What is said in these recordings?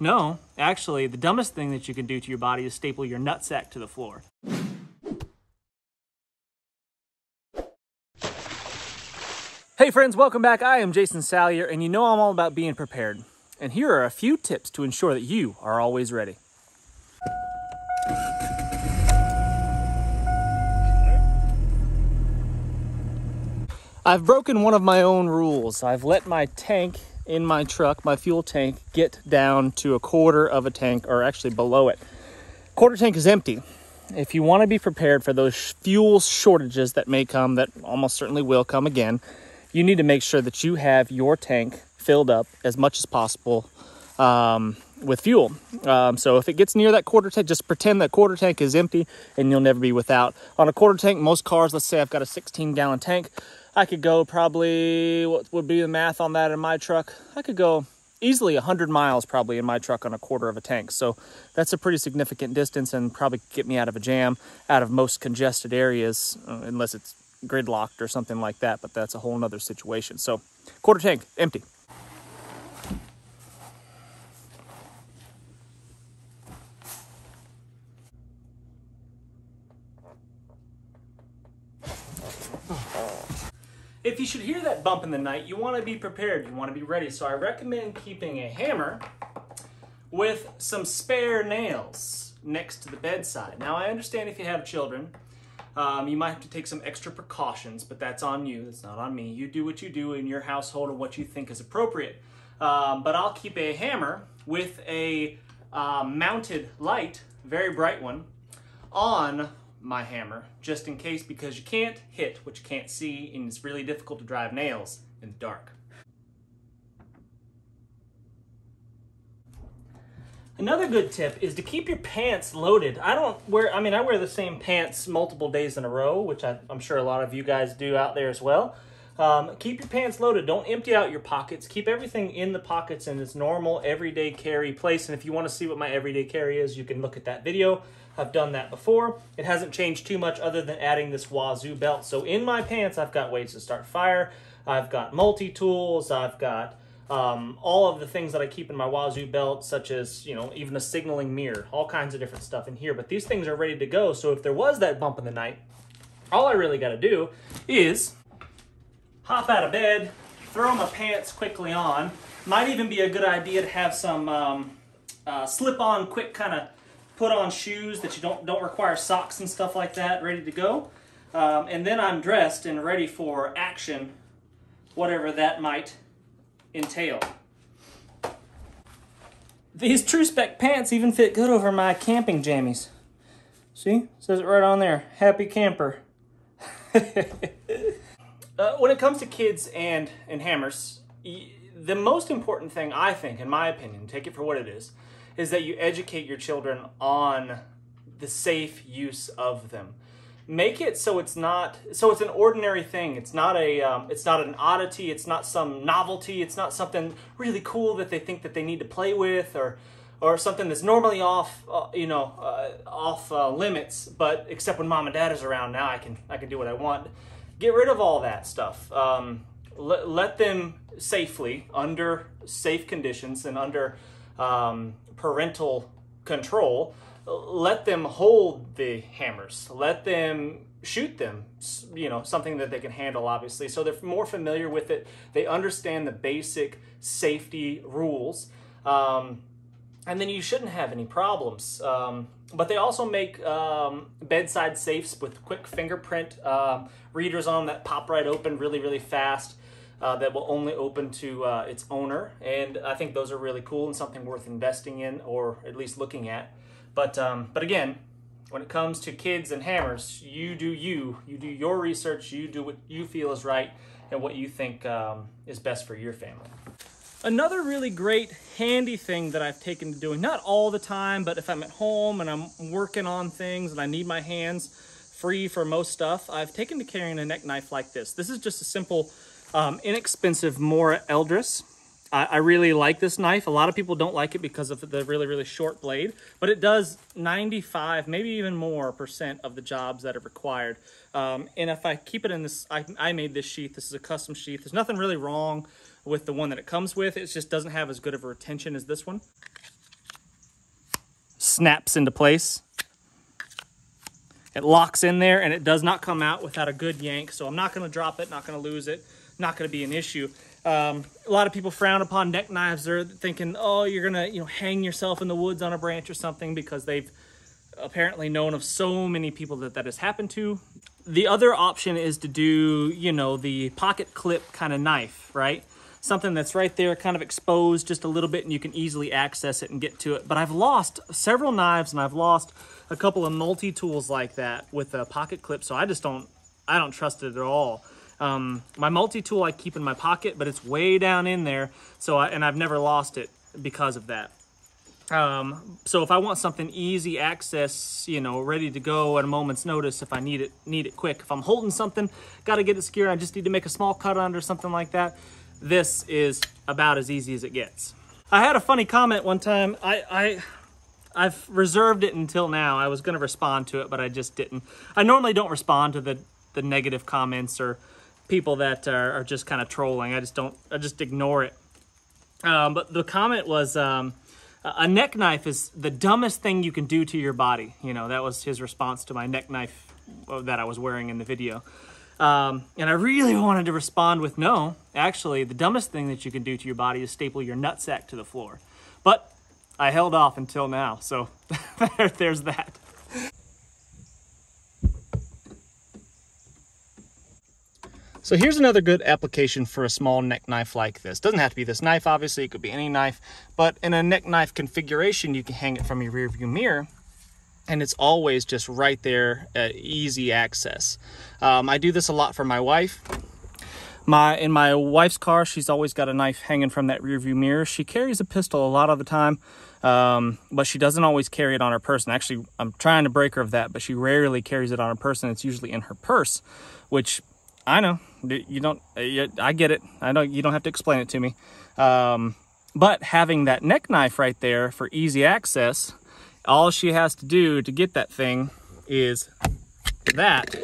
No, actually, the dumbest thing that you can do to your body is staple your nutsack to the floor. Hey friends, welcome back. I am Jason Salyer, and you know I'm all about being prepared. And here are a few tips to ensure that you are always ready. I've broken one of my own rules. I've let my tank in my truck, my fuel tank, get down to a quarter of a tank, or actually below it. Quarter tank is empty. If you want to be prepared for those fuel shortages that may come, that almost certainly will come again, you need to make sure that you have your tank filled up as much as possible um, with fuel. Um, so if it gets near that quarter tank, just pretend that quarter tank is empty and you'll never be without. On a quarter tank, most cars, let's say I've got a 16 gallon tank, I could go probably, what would be the math on that in my truck? I could go easily 100 miles probably in my truck on a quarter of a tank. So that's a pretty significant distance and probably get me out of a jam, out of most congested areas, uh, unless it's gridlocked or something like that, but that's a whole nother situation. So quarter tank, empty. If you should hear that bump in the night, you want to be prepared. You want to be ready. So I recommend keeping a hammer with some spare nails next to the bedside. Now I understand if you have children, um, you might have to take some extra precautions, but that's on you. That's not on me. You do what you do in your household and what you think is appropriate. Um, but I'll keep a hammer with a uh, mounted light, very bright one, on my hammer just in case because you can't hit what you can't see and it's really difficult to drive nails in the dark. Another good tip is to keep your pants loaded. I don't wear, I mean, I wear the same pants multiple days in a row, which I, am sure a lot of you guys do out there as well. Um, keep your pants loaded. Don't empty out your pockets. Keep everything in the pockets in its normal everyday carry place. And if you want to see what my everyday carry is, you can look at that video. I've done that before. It hasn't changed too much other than adding this wazoo belt. So in my pants, I've got ways to start fire. I've got multi-tools. I've got um, all of the things that I keep in my wazoo belt, such as, you know, even a signaling mirror, all kinds of different stuff in here. But these things are ready to go. So if there was that bump in the night, all I really got to do is hop out of bed, throw my pants quickly on. Might even be a good idea to have some um, uh, slip-on quick kind of put on shoes that you don't, don't require socks and stuff like that, ready to go. Um, and then I'm dressed and ready for action, whatever that might entail. These Tru-Spec pants even fit good over my camping jammies. See, it says it right on there, happy camper. uh, when it comes to kids and, and hammers, the most important thing I think, in my opinion, take it for what it is, is that you educate your children on the safe use of them. Make it so it's not so it's an ordinary thing. It's not a um, it's not an oddity. It's not some novelty. It's not something really cool that they think that they need to play with or or something that's normally off uh, you know uh, off uh, limits. But except when mom and dad is around, now I can I can do what I want. Get rid of all that stuff. Um, let, let them safely under safe conditions and under um, parental control, let them hold the hammers. Let them shoot them, you know, something that they can handle, obviously. So they're more familiar with it. They understand the basic safety rules. Um, and then you shouldn't have any problems. Um, but they also make um, bedside safes with quick fingerprint uh, readers on them that pop right open really, really fast uh, that will only open to uh, its owner. And I think those are really cool and something worth investing in or at least looking at. But, um, but again, when it comes to kids and hammers, you do you. You do your research, you do what you feel is right and what you think um, is best for your family. Another really great handy thing that I've taken to doing, not all the time, but if I'm at home and I'm working on things and I need my hands free for most stuff, I've taken to carrying a neck knife like this. This is just a simple um, inexpensive Mora Eldris. I, I, really like this knife. A lot of people don't like it because of the really, really short blade, but it does 95, maybe even more percent of the jobs that are required. Um, and if I keep it in this, I, I made this sheath. This is a custom sheath. There's nothing really wrong with the one that it comes with. It just doesn't have as good of a retention as this one. snaps into place. It locks in there and it does not come out without a good yank. So I'm not going to drop it, not going to lose it, not going to be an issue. Um, a lot of people frown upon neck knives. They're thinking, oh, you're going to you know hang yourself in the woods on a branch or something because they've apparently known of so many people that that has happened to. The other option is to do, you know, the pocket clip kind of knife, right? Something that's right there, kind of exposed just a little bit, and you can easily access it and get to it. But I've lost several knives, and I've lost a couple of multi-tools like that with a pocket clip, so I just don't, I don't trust it at all. Um, my multi-tool I keep in my pocket, but it's way down in there, so I, and I've never lost it because of that. Um, so if I want something easy access, you know, ready to go at a moment's notice, if I need it, need it quick. If I'm holding something, got to get it secured, I just need to make a small cut under something like that. This is about as easy as it gets. I had a funny comment one time. I, I, I've reserved it until now. I was going to respond to it, but I just didn't. I normally don't respond to the, the negative comments or people that are, are just kind of trolling. I just don't, I just ignore it. Um, but the comment was, um, a neck knife is the dumbest thing you can do to your body. You know, that was his response to my neck knife that I was wearing in the video. Um, and I really wanted to respond with no, actually, the dumbest thing that you can do to your body is staple your nutsack to the floor. But I held off until now, so there's that. So here's another good application for a small neck knife like this. Doesn't have to be this knife, obviously, it could be any knife, but in a neck knife configuration, you can hang it from your rear view mirror and it's always just right there, uh, easy access. Um, I do this a lot for my wife. My In my wife's car, she's always got a knife hanging from that rear view mirror. She carries a pistol a lot of the time, um, but she doesn't always carry it on her person. Actually, I'm trying to break her of that, but she rarely carries it on her person. It's usually in her purse, which I know you don't. I get it. I know you don't have to explain it to me. Um, but having that neck knife right there for easy access, all she has to do to get that thing is that,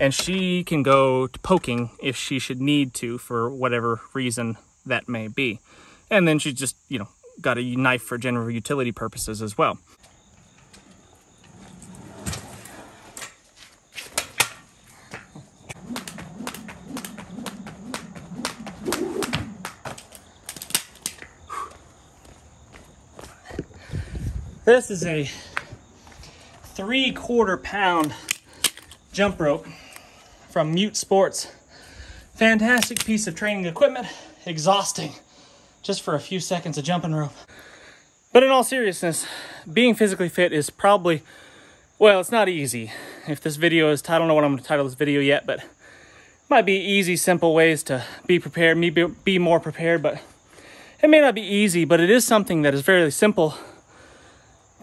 and she can go to poking if she should need to for whatever reason that may be. And then she's just, you know, got a knife for general utility purposes as well. This is a three quarter pound jump rope from Mute Sports. Fantastic piece of training equipment, exhausting just for a few seconds of jumping rope. But in all seriousness, being physically fit is probably, well, it's not easy. If this video is, I don't know what I'm gonna title this video yet, but might be easy, simple ways to be prepared, me be, be more prepared, but it may not be easy, but it is something that is fairly simple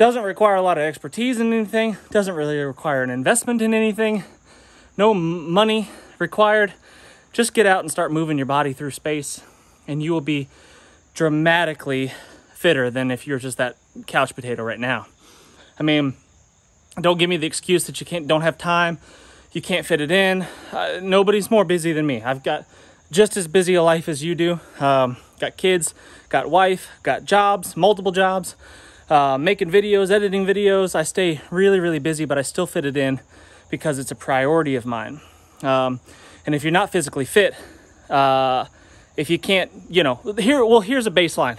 doesn't require a lot of expertise in anything, doesn't really require an investment in anything, no money required. Just get out and start moving your body through space, and you will be dramatically fitter than if you're just that couch potato right now. I mean, don't give me the excuse that you can't, don't have time, you can't fit it in. Uh, nobody's more busy than me. I've got just as busy a life as you do. Um, got kids, got wife, got jobs, multiple jobs uh, making videos, editing videos. I stay really, really busy, but I still fit it in because it's a priority of mine. Um, and if you're not physically fit, uh, if you can't, you know, here, well, here's a baseline.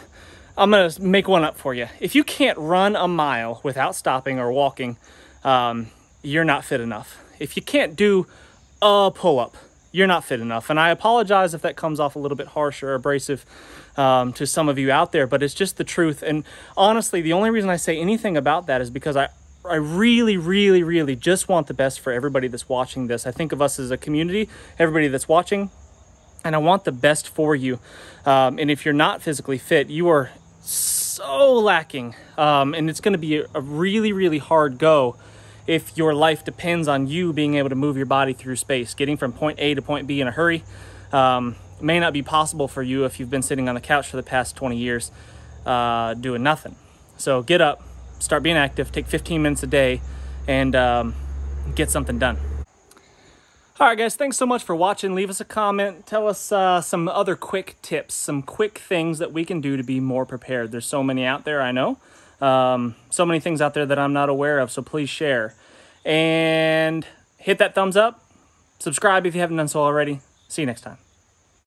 I'm going to make one up for you. If you can't run a mile without stopping or walking, um, you're not fit enough. If you can't do a pull up, you're not fit enough. And I apologize if that comes off a little bit harsh or abrasive um, to some of you out there, but it's just the truth. And honestly, the only reason I say anything about that is because I, I really, really, really just want the best for everybody that's watching this. I think of us as a community, everybody that's watching, and I want the best for you. Um, and if you're not physically fit, you are so lacking. Um, and it's going to be a, a really, really hard go if your life depends on you being able to move your body through space, getting from point A to point B in a hurry. Um, may not be possible for you if you've been sitting on the couch for the past 20 years uh, doing nothing. So get up, start being active, take 15 minutes a day, and um, get something done. All right, guys, thanks so much for watching. Leave us a comment. Tell us uh, some other quick tips, some quick things that we can do to be more prepared. There's so many out there, I know. Um, so many things out there that I'm not aware of, so please share. And hit that thumbs up, subscribe if you haven't done so already. See you next time.